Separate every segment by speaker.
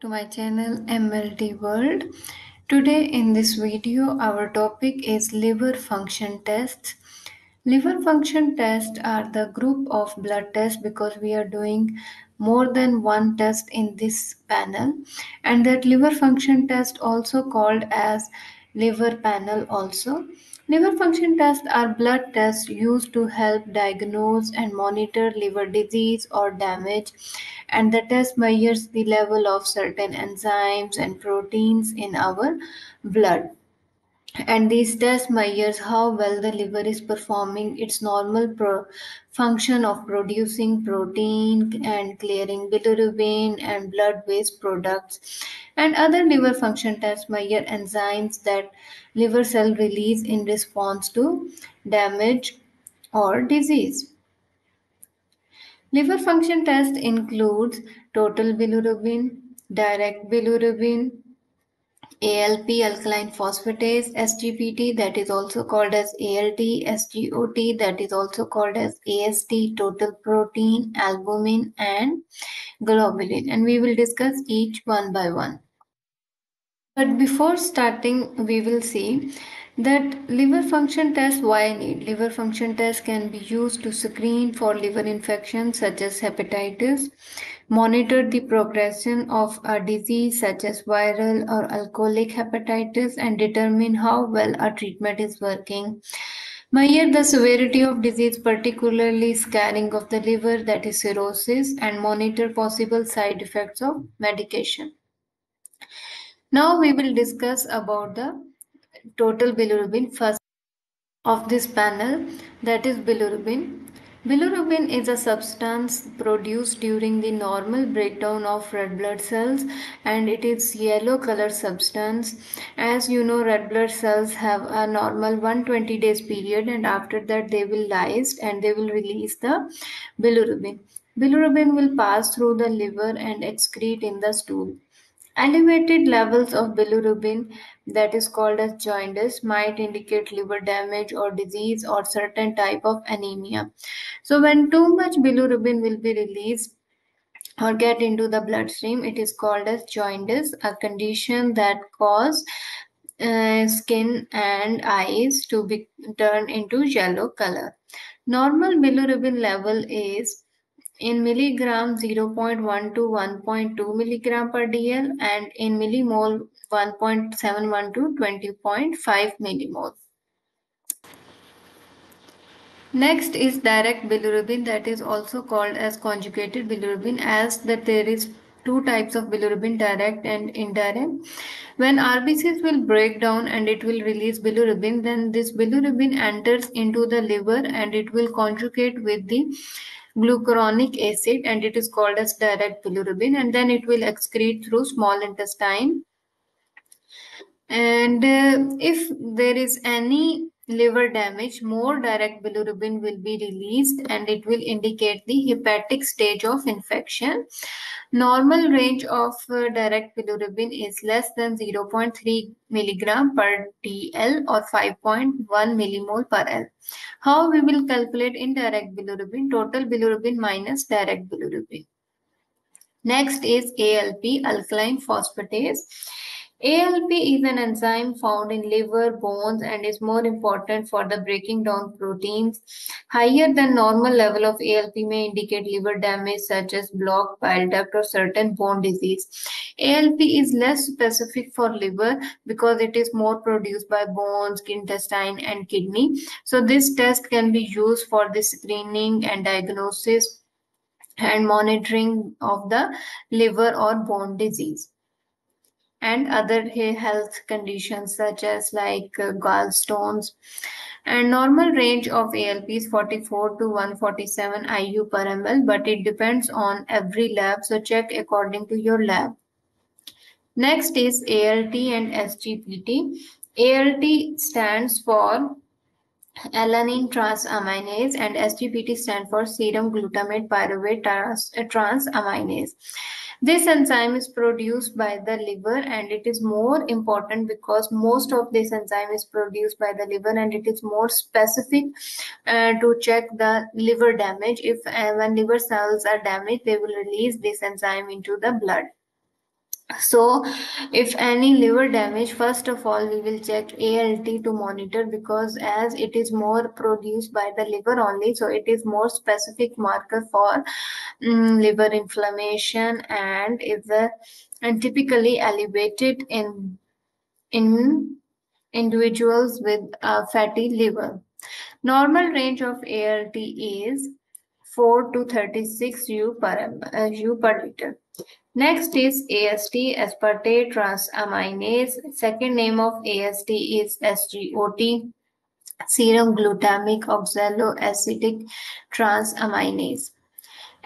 Speaker 1: to my channel MLT World. Today in this video our topic is liver function tests. Liver function tests are the group of blood tests because we are doing more than one test in this panel and that liver function test also called as liver panel also. Liver function tests are blood tests used to help diagnose and monitor liver disease or damage and the test measures the level of certain enzymes and proteins in our blood and these tests measures how well the liver is performing its normal pro- function of producing protein and clearing bilirubin and blood waste products. And other liver function tests measure enzymes that liver cell release in response to damage or disease. Liver function test includes total bilirubin, direct bilirubin, ALP alkaline phosphatase, SGPT that is also called as ALT, SGOT that is also called as AST, total protein, albumin and globulin and we will discuss each one by one. But before starting we will see that liver function test why need liver function test can be used to screen for liver infections such as hepatitis monitor the progression of a disease such as viral or alcoholic hepatitis and determine how well a treatment is working measure the severity of disease particularly scarring of the liver that is cirrhosis and monitor possible side effects of medication now we will discuss about the total bilirubin first of this panel that is bilirubin. Bilirubin is a substance produced during the normal breakdown of red blood cells and it is yellow color substance. As you know red blood cells have a normal 120 days period and after that they will lyse and they will release the bilirubin. Bilirubin will pass through the liver and excrete in the stool. Elevated levels of bilirubin, that is called as jaundice, might indicate liver damage or disease or certain type of anemia. So when too much bilirubin will be released or get into the bloodstream, it is called as jaundice, a condition that cause uh, skin and eyes to be turned into yellow color. Normal bilirubin level is in milligram 0.1 to 1.2 milligram per dl and in millimole 1.71 to 20.5 millimole. Next is direct bilirubin that is also called as conjugated bilirubin as that there is two types of bilirubin direct and indirect. When RBCs will break down and it will release bilirubin then this bilirubin enters into the liver and it will conjugate with the glucuronic acid and it is called as direct bilirubin and then it will excrete through small intestine. And uh, if there is any liver damage more direct bilirubin will be released and it will indicate the hepatic stage of infection. Normal range of uh, direct bilirubin is less than 0.3 milligram per dl or 5.1 millimole per l. How we will calculate indirect bilirubin? Total bilirubin minus direct bilirubin. Next is alp alkaline phosphatase ALP is an enzyme found in liver, bones, and is more important for the breaking down proteins. Higher than normal level of ALP may indicate liver damage such as blocked bile duct or certain bone disease. ALP is less specific for liver because it is more produced by bones, intestine, and kidney. So this test can be used for the screening and diagnosis and monitoring of the liver or bone disease and other health conditions such as like uh, gallstones. And normal range of ALP is 44 to 147 IU per ml but it depends on every lab so check according to your lab. Next is ALT and SGPT ALT stands for alanine transaminase and SGPT stands for serum glutamate pyruvate trans transaminase this enzyme is produced by the liver and it is more important because most of this enzyme is produced by the liver and it is more specific uh, to check the liver damage. If uh, when liver cells are damaged, they will release this enzyme into the blood. so if any liver damage first of all we will check alt to monitor because as it is more produced by the liver only so it is more specific marker for um, liver inflammation and is the and typically elevated in in individuals with a fatty liver normal range of alt is 4 to 36 u per uh, u per liter Next is AST, aspartate transaminase. Second name of AST is SGOT, serum glutamic oxaloacetic transaminase.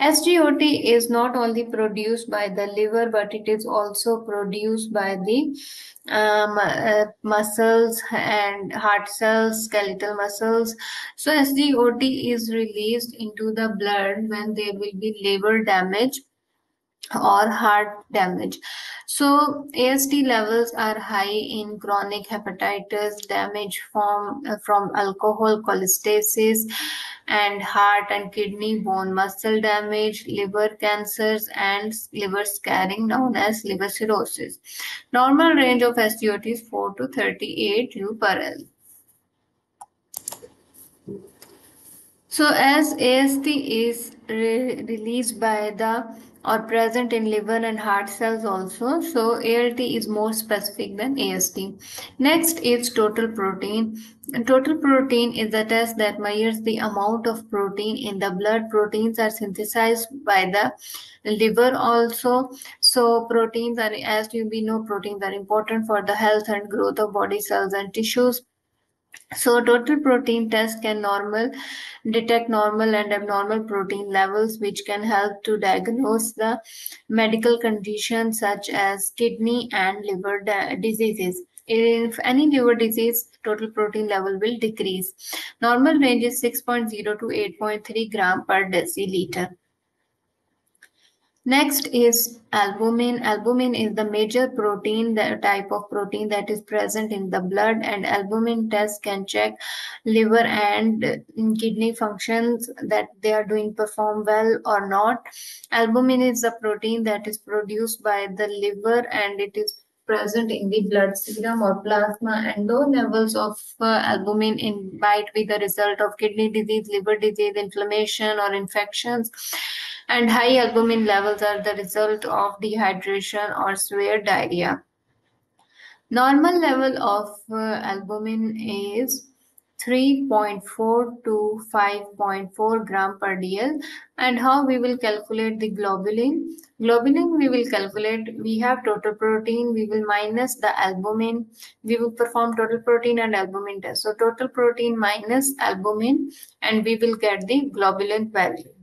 Speaker 1: SGOT is not only produced by the liver, but it is also produced by the um, uh, muscles and heart cells, skeletal muscles. So SGOT is released into the blood when there will be liver damage or heart damage. So AST levels are high in chronic hepatitis, damage from, uh, from alcohol, cholestasis, and heart and kidney, bone muscle damage, liver cancers, and liver scarring known as liver cirrhosis. Normal range of SGOT is 4 to 38 U per L. So as AST is re released by the or present in liver and heart cells also. So ALT is more specific than AST. Next is total protein. Total protein is a test that measures the amount of protein in the blood. Proteins are synthesized by the liver also. So proteins are, as you know, proteins are important for the health and growth of body cells and tissues. So total protein test can normal detect normal and abnormal protein levels which can help to diagnose the medical conditions such as kidney and liver diseases. If any liver disease, total protein level will decrease. Normal range is 6.0 to 8.3 gram per deciliter. Next is albumin. Albumin is the major protein, the type of protein that is present in the blood and albumin test can check liver and kidney functions that they are doing perform well or not. Albumin is the protein that is produced by the liver and it is present in the blood serum or plasma and low levels of uh, albumin in, might be the result of kidney disease, liver disease, inflammation or infections and high albumin levels are the result of dehydration or severe diarrhea. Normal level of uh, albumin is 3.4 to 5.4 gram per dl and how we will calculate the globulin? Globulin we will calculate we have total protein we will minus the albumin. We will perform total protein and albumin test. So total protein minus albumin and we will get the globulin value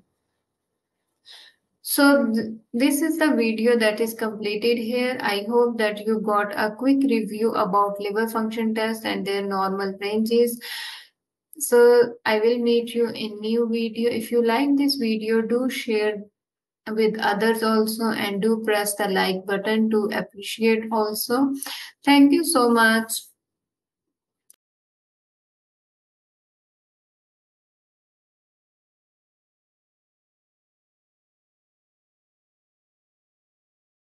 Speaker 1: so th this is the video that is completed here. I hope that you got a quick review about liver function test and their normal ranges. So I will meet you in new video. If you like this video, do share with others also and do press the like button to appreciate also. Thank you so much.